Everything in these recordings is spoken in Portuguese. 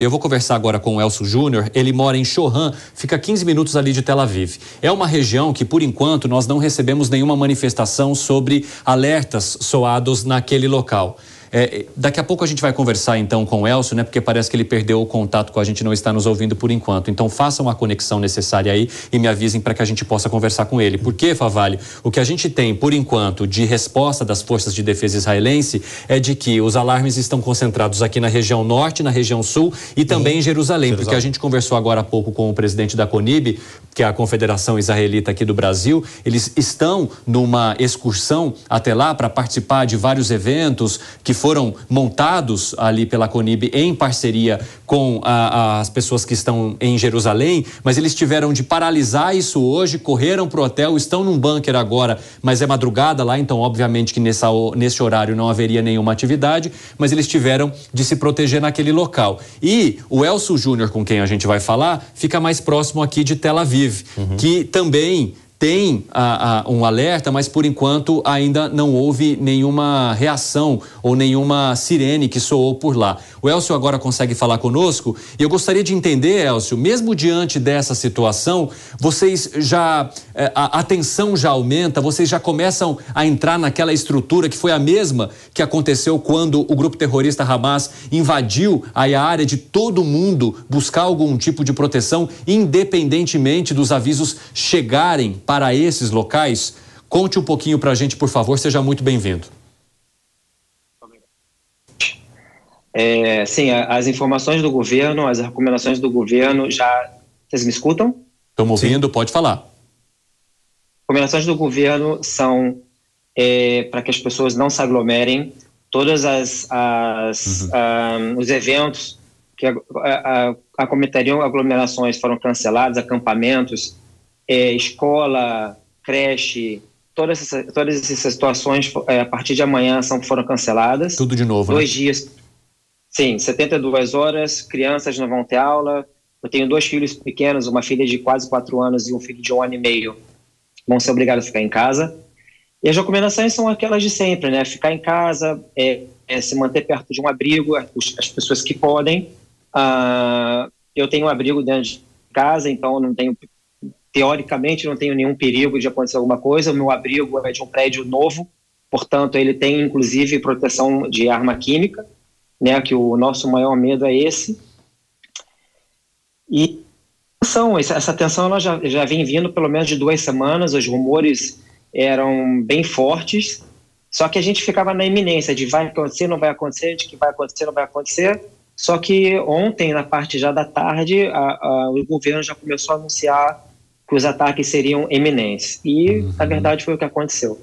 Eu vou conversar agora com o Elcio Júnior. Ele mora em Chohan, fica 15 minutos ali de Tel Aviv. É uma região que, por enquanto, nós não recebemos nenhuma manifestação sobre alertas soados naquele local. É, daqui a pouco a gente vai conversar então com o Elcio, né? Porque parece que ele perdeu o contato com a gente, não está nos ouvindo por enquanto. Então façam a conexão necessária aí e me avisem para que a gente possa conversar com ele. Porque, Favale, o que a gente tem por enquanto de resposta das forças de defesa israelense é de que os alarmes estão concentrados aqui na região norte, na região sul e também Sim. em Jerusalém, Jerusalém, porque a gente conversou agora há pouco com o presidente da CONIB, que é a Confederação Israelita aqui do Brasil. Eles estão numa excursão até lá para participar de vários eventos que foram montados ali pela Conib em parceria com a, as pessoas que estão em Jerusalém, mas eles tiveram de paralisar isso hoje, correram para o hotel, estão num bunker agora, mas é madrugada lá, então obviamente que nessa, nesse horário não haveria nenhuma atividade, mas eles tiveram de se proteger naquele local. E o Elcio Júnior, com quem a gente vai falar, fica mais próximo aqui de Tel Aviv, uhum. que também tem a, a, um alerta, mas por enquanto ainda não houve nenhuma reação ou nenhuma sirene que soou por lá. O Elcio agora consegue falar conosco e eu gostaria de entender, Elcio, mesmo diante dessa situação, vocês já. É, a, a tensão já aumenta, vocês já começam a entrar naquela estrutura que foi a mesma que aconteceu quando o grupo terrorista Hamas invadiu a área de todo mundo buscar algum tipo de proteção, independentemente dos avisos chegarem para esses locais? Conte um pouquinho para a gente, por favor, seja muito bem-vindo. É, sim, as informações do governo, as recomendações do governo já. Vocês me escutam? Estamos ouvindo, sim. pode falar. Recomendações do governo são é, para que as pessoas não se aglomerem, todas as, as uhum. Ah, os eventos que acometariam aglomerações foram cancelados, acampamentos, é, escola, creche, todas essas, todas essas situações é, a partir de amanhã são, foram canceladas. Tudo de novo, Dois né? dias, sim, 72 horas, crianças não vão ter aula. Eu tenho dois filhos pequenos, uma filha de quase quatro anos e um filho de um ano e meio, vão ser obrigados a ficar em casa. E as recomendações são aquelas de sempre, né? Ficar em casa, é, é se manter perto de um abrigo, as pessoas que podem. Ah, eu tenho um abrigo dentro de casa, então não tenho teoricamente não tenho nenhum perigo de acontecer alguma coisa. O meu abrigo é de um prédio novo, portanto ele tem inclusive proteção de arma química, né? Que o nosso maior medo é esse. E essa tensão ela já, já vem vindo pelo menos de duas semanas. Os rumores eram bem fortes, só que a gente ficava na iminência de vai acontecer, não vai acontecer, de que vai acontecer, não vai acontecer. Só que ontem, na parte já da tarde, a, a, o governo já começou a anunciar que os ataques seriam eminentes. E, uhum. na verdade, foi o que aconteceu.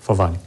Favale.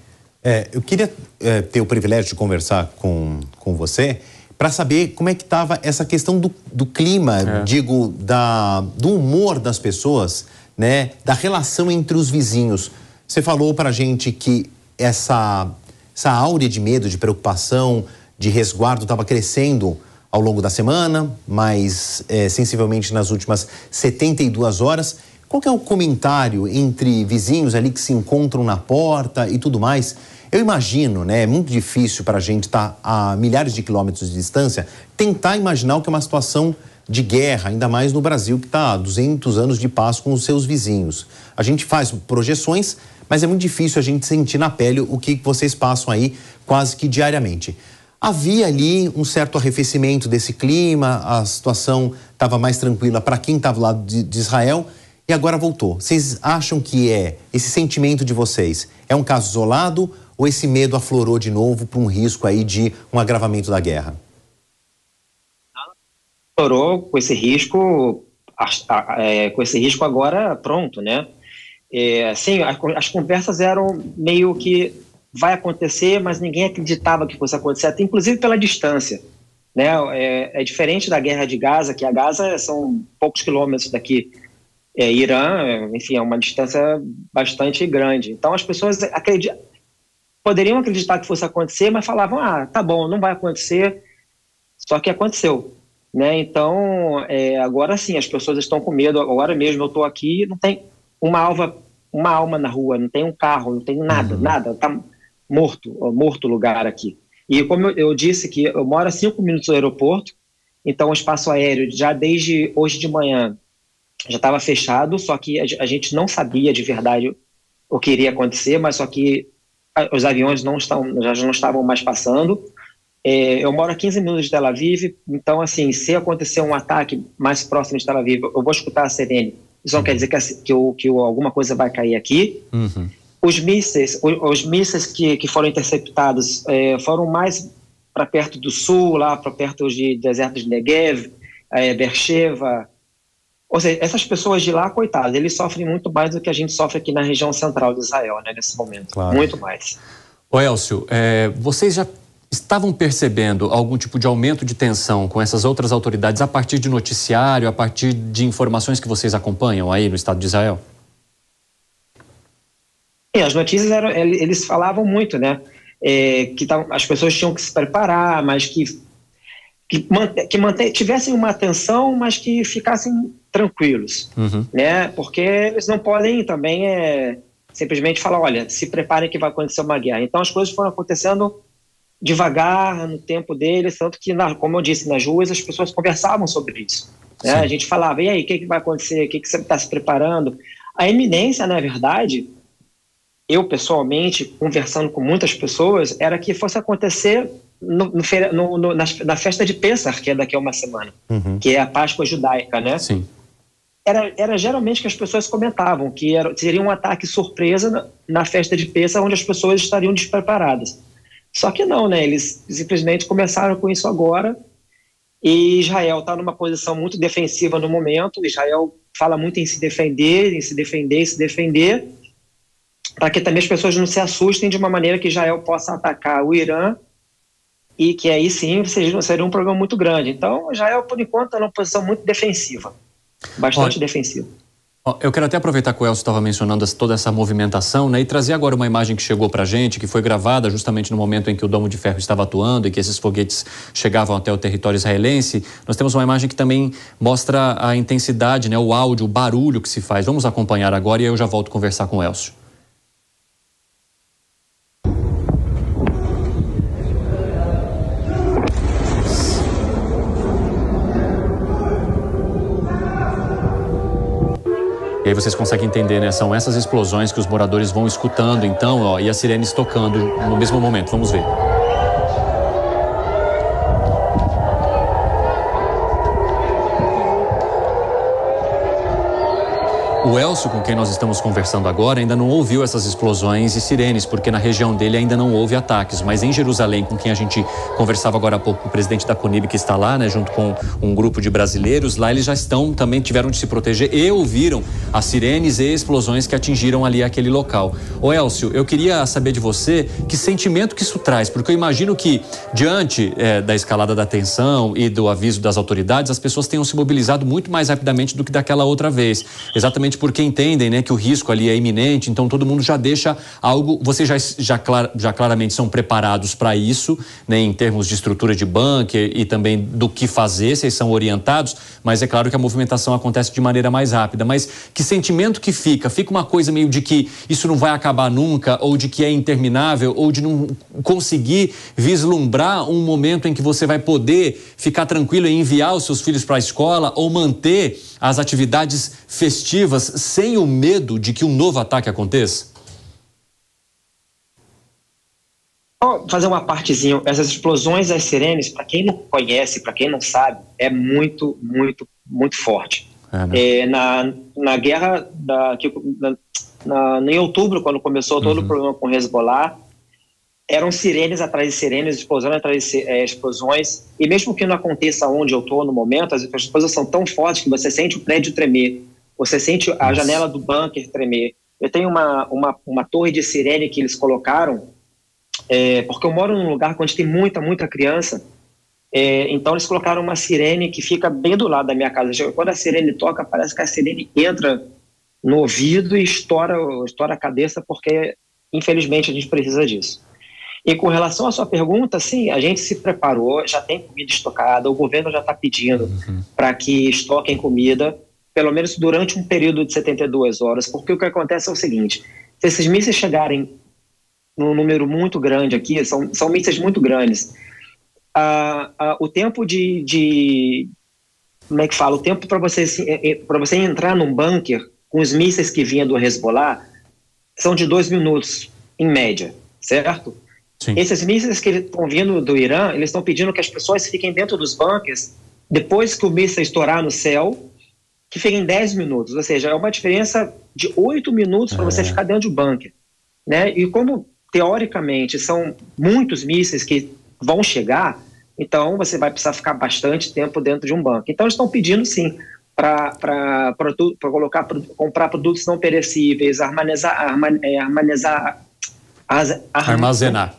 É, eu queria é, ter o privilégio de conversar com, com você para saber como é que estava essa questão do, do clima, é. digo, da, do humor das pessoas, né, da relação entre os vizinhos. Você falou para a gente que essa, essa áurea de medo, de preocupação, de resguardo estava crescendo ao longo da semana, mais é, sensivelmente nas últimas 72 horas. Qual é o comentário entre vizinhos ali que se encontram na porta e tudo mais? Eu imagino, né, é muito difícil para a gente estar tá a milhares de quilômetros de distância, tentar imaginar o que é uma situação de guerra, ainda mais no Brasil, que está há 200 anos de paz com os seus vizinhos. A gente faz projeções, mas é muito difícil a gente sentir na pele o que vocês passam aí quase que diariamente. Havia ali um certo arrefecimento desse clima, a situação estava mais tranquila para quem estava lá de, de Israel e agora voltou. Vocês acham que é esse sentimento de vocês é um caso isolado ou esse medo aflorou de novo para um risco aí de um agravamento da guerra? Aflorou com esse risco, é, com esse risco agora pronto, né? É, sim, as, as conversas eram meio que vai acontecer, mas ninguém acreditava que fosse acontecer, até inclusive pela distância. Né? É, é, diferente da guerra de Gaza, que a Gaza são poucos quilômetros daqui. É, Irã, enfim, é uma distância bastante grande. Então as pessoas acreditam, poderiam acreditar que fosse acontecer, mas falavam: ah, tá bom, não vai acontecer. Só que aconteceu. Né? Então, é, agora sim, as pessoas estão com medo. Agora mesmo eu estou aqui, não tem uma alma, uma alma na rua, não tem um carro, não tem nada, uhum. nada. Tá, morto, morto lugar aqui. E como eu, disse que eu moro a cinco minutos do aeroporto, Então, o espaço aéreo, já desde hoje de manhã, já estava fechado, só que a gente não sabia de verdade o que iria acontecer, mas só que os aviões não estão, já não estavam mais passando. É, eu moro a 15 minutos de Tel Aviv, então, assim, se acontecer um ataque mais próximo de Tel Aviv, eu vou escutar a sirene. Isso não quer dizer que, que, que alguma coisa vai cair aqui. Uhum. Os mísseis, os, os mísseis que, que foram interceptados é, foram mais para perto do sul, lá para perto de deserto de Negev, é, Beersheba. Ou seja, essas pessoas de lá, coitadas, eles sofrem muito mais do que a gente sofre aqui na região central de Israel, né, nesse momento. Claro. Muito mais. Ô Elcio, é, vocês já estavam percebendo algum tipo de aumento de tensão com essas outras autoridades a partir de noticiário, a partir de informações que vocês acompanham aí no Estado de Israel? Sim, as notícias eram, eles falavam muito, né? É, que tavam, as pessoas tinham que se preparar, mas que que, que mantém, tivessem uma atenção, mas que ficassem tranquilos, uhum. né? Porque eles não podem também é, simplesmente falar, olha, se preparem que vai acontecer uma guerra. Então as coisas foram acontecendo devagar no tempo deles, tanto que, na, como eu disse, nas ruas as pessoas conversavam sobre isso. Né? A gente falava, e aí, o que, que vai acontecer? O que, que você está se preparando? A eminência, na verdade, eu pessoalmente, conversando com muitas pessoas, era que fosse acontecer no, no, no, na, festa de Pessah, que é daqui a uma semana, uhum. que é a Páscoa judaica, né? Sim. Era, era geralmente que as pessoas comentavam que era, seria um ataque surpresa na, na festa de Pessah, onde as pessoas estariam despreparadas. Só que não, né? Eles simplesmente começaram com isso agora. E Israel está numa posição muito defensiva no momento. Israel fala muito em se defender, em se defender, em se defender, para que também as pessoas não se assustem de uma maneira que Israel possa atacar o Irã e que aí sim seria, um problema muito grande. Então, Israel, por enquanto, está numa posição muito defensiva, bastante Olha, defensiva. Eu quero até aproveitar que o Elcio estava mencionando toda essa movimentação né, e trazer agora uma imagem que chegou para a gente, que foi gravada justamente no momento em que o Domo de Ferro estava atuando e que esses foguetes chegavam até o território israelense. Nós temos uma imagem que também mostra a intensidade, né, o áudio, o barulho que se faz. Vamos acompanhar agora e eu já volto a conversar com o Elcio. E aí vocês conseguem entender, né? São essas explosões que os moradores vão escutando, então, ó, e as sirenes tocando no mesmo momento. Vamos ver. O Elcio, com quem nós estamos conversando agora, ainda não ouviu essas explosões e sirenes, porque na região dele ainda não houve ataques. Mas em Jerusalém, com quem a gente conversava agora há pouco, o presidente da Conib, que está lá, né, junto com um grupo de brasileiros, lá eles já estão, também tiveram de se proteger e ouviram as sirenes e explosões que atingiram ali aquele local. Ô Elcio, eu queria saber de você que sentimento que isso traz, porque eu imagino que, diante é, da escalada da tensão e do aviso das autoridades, as pessoas tenham se mobilizado muito mais rapidamente do que daquela outra vez. Exatamente justamente porque entendem né, que o risco ali é iminente, então todo mundo já deixa algo. Vocês já, já, já claramente são preparados para isso, né, em termos de estrutura de bunker e também do que fazer, vocês são orientados, mas é claro que a movimentação acontece de maneira mais rápida. Mas que sentimento que fica? Fica uma coisa meio de que isso não vai acabar nunca, ou de que é interminável, ou de não conseguir vislumbrar um momento em que você vai poder ficar tranquilo e enviar os seus filhos para a escola ou manter as atividades festivas sem o medo de que um novo ataque aconteça? Vou fazer uma partezinha. Essas explosões das sirenes, para quem não conhece, para quem não sabe, é muito, muito, muito forte. É, né? é, na, na guerra da, que, na, na, em outubro, quando começou todo uhum. o problema com o Hezbollah, eram sirenes atrás de sirenes, explosões atrás de é, explosões, e mesmo que não aconteça onde eu estou no momento, as explosões são tão fortes que você sente o prédio tremer, você sente a janela do bunker tremer. Eu tenho uma, uma, uma torre de sirene que eles colocaram, é, porque eu moro num lugar onde tem muita, muita criança, é, então eles colocaram uma sirene que fica bem do lado da minha casa. Quando a sirene toca, parece que a sirene entra no ouvido e estoura, estoura a cabeça, porque infelizmente a gente precisa disso. E com relação à sua pergunta, sim, a gente se preparou, já tem comida estocada, o governo já está pedindo uhum. para que estoquem comida, pelo menos durante um período de 72 horas, porque o que acontece é o seguinte: se esses mísseis chegarem num número muito grande aqui, são, são mísseis muito grandes, o tempo de, de, como é que fala, o tempo para você, é, é, para você entrar num bunker com os mísseis que vinham do Hezbollah são de dois minutos, em média, certo? Sim. Esses mísseis que estão vindo do Irã, eles estão pedindo que as pessoas fiquem dentro dos bunkers depois que o míssil estourar no céu, que fiquem 10 minutos. Ou seja, é uma diferença de 8 minutos para é. você ficar dentro do bunker. Né? E como, teoricamente, são muitos mísseis que vão chegar, então você vai precisar ficar bastante tempo dentro de um banco. Então eles estão pedindo sim para colocar comprar produtos não perecíveis, armazenar, armazenar, armazenar.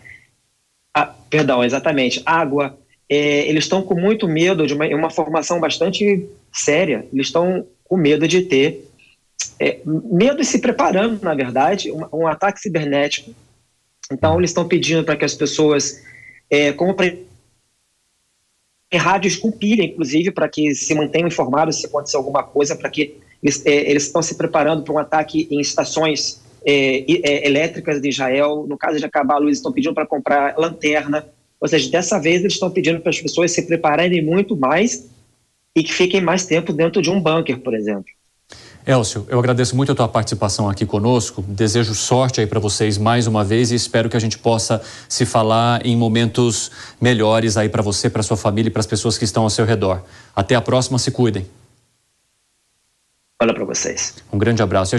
Ah, perdão, exatamente, água. É, eles estão com muito medo de uma, uma formação bastante séria. Eles estão com medo de ter é, medo e se preparando, na verdade, um, um ataque cibernético. Então eles estão pedindo para que as pessoas é, comprem rádios com pilha, inclusive, para que se mantenham informados se acontecer alguma coisa, para que eles, é, eles, estão se preparando para um ataque em estações é, é, elétricas de Israel. No caso de acabar a luz, estão pedindo para comprar lanterna. Ou seja, dessa vez eles estão pedindo para as pessoas se prepararem muito mais e que fiquem mais tempo dentro de um bunker, por exemplo. Elcio, eu agradeço muito a tua participação aqui conosco. Desejo sorte aí para vocês mais uma vez e espero que a gente possa se falar em momentos melhores aí para você, para sua família e para as pessoas que estão ao seu redor. Até a próxima, se cuidem. Olha para vocês. Um grande abraço.